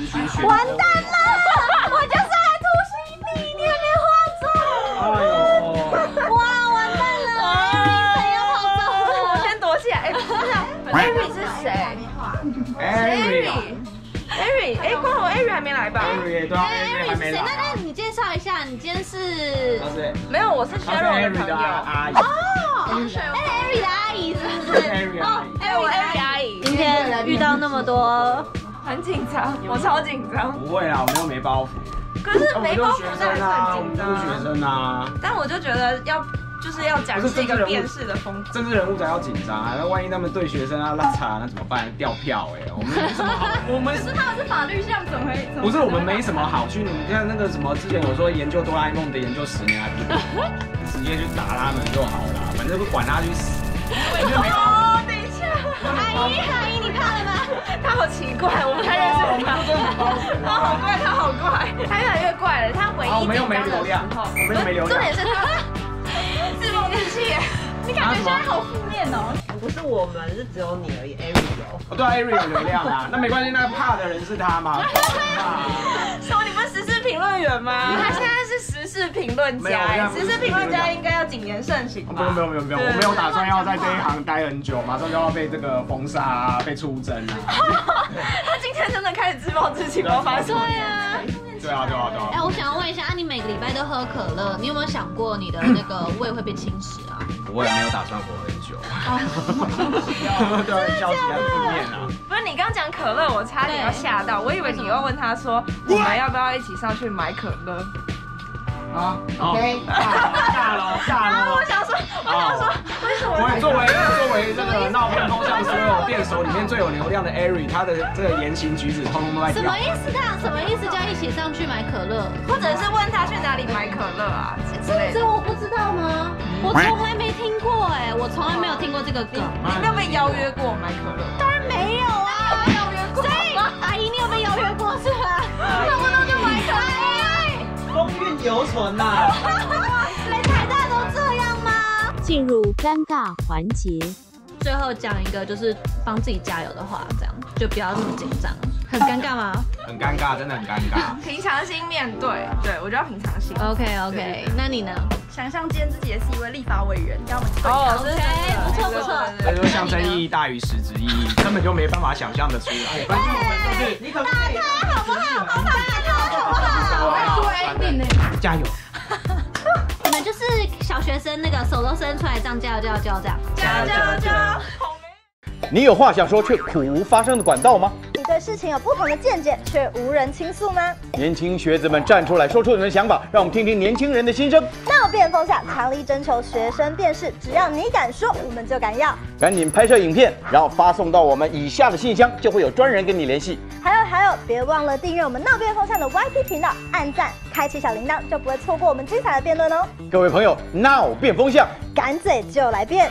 咨询学完蛋了，我就是来突袭你，你还没化妆。哎呦，哇，完蛋了，女朋友跑走我。先躲起来。哎，不是谁？Ari，Ari，哎，光头 Ari 还没来吧？Ari 对啊，Ari 还没谁？来那啊那。你介绍一下，你今天是没有，我是他是 Cheryl 的朋友。阿姨哦，哎，Ari 的阿姨是不是？，Ari 阿姨。哎，我 Ari 阿姨。今天遇到那么多，很紧张，我超紧张。不会啦，我们又没包袱。可是没包袱但很紧张啊。学生啊。但我就觉得要就是要展示一个电视的风格。政治人物才要紧张啊！那万一他们对学生啊拉扯，那怎么办？掉票哎、我们没什么好，我们可是他们是法律项，怎么会？不是我们没什么好去。你看那个什么，之前有说研究哆啦 A 梦的研究十年还不够，直接去打他们就好了，反正不管他去死。哦，等一下，阿姨？他好奇怪，我们太认识他。他好怪，他好怪，他越来越怪了。他唯一啊我们又没紧张的流量时候，我们又没流量重点是他 自暴自弃。你感觉现在好负面哦。不是我们，是只有你而已，Ari 有。哦，对啊，Ari 有流量啊，那没关系，那怕的人是他嘛。怕什么？你没有家哎，我现在不是时事评论家应该要谨言慎行吧？不用不用不用不用，我没有打算要在这一行待很久，马上就要被这个封杀啊，被出征啊。他今天真的开始自暴自弃，我发现。对啊。对啊对啊对哎，啊。我想要问一下，啊，你每个礼拜都喝可乐，你有没有想过你的 那个胃会被侵蚀啊？我也没有打算活很久。对啊，消息很负面啊。不是你刚讲可乐，我差点要吓到，我以为你要问他说，我们要不要一起上去买可乐？啊，OK，尬喽尬喽然后我。想说，我想说，为什么？我作为作为这个闹变风向所有辩手里面最有流量的 Ari，他的这个言行举止通通都在什么。意思？这样什么意思？叫一起上去买可乐？或者是问他去哪里买可乐啊之类的。这我不知道吗？我从来没听过哎，我从来没有听过这个梗。你没有被邀约过买可乐？犹存呐。来台大都这样吗？进入尴尬环节。最后讲一个就是帮自己加油的话，这样就不要那么紧张。很尴尬吗很尴尬，真的很尴尬。平常心面对，对我就要平常心。？OK OK，那你呢？想象今天自己也是一位立法委员，跟我们对。OK，不错不错。所以说象征意义大于实质意义，根本就没办法想象的出来。关注我们就是你可不可以？加油！你们就是小学生那个手都伸出来，这样加油加油加油这样。加加加！你有话想说却苦无发声的管道吗？你对事情有不同的见解，却无人倾诉吗？年轻学子们站出来，说出你们的想法，让我们听听年轻人的心声。闹变风向，强力征求学生辨识，只要你敢说，我们就敢要。赶紧拍摄影片，然后发送到我们以下的信箱，就会有专人跟你联系。还有还有，别忘了订阅我们闹变风向的 YT 频道，按赞，开启小铃铛，就不会错过我们精彩的辩论哦。各位朋友，闹变风向，敢嘴就来辩。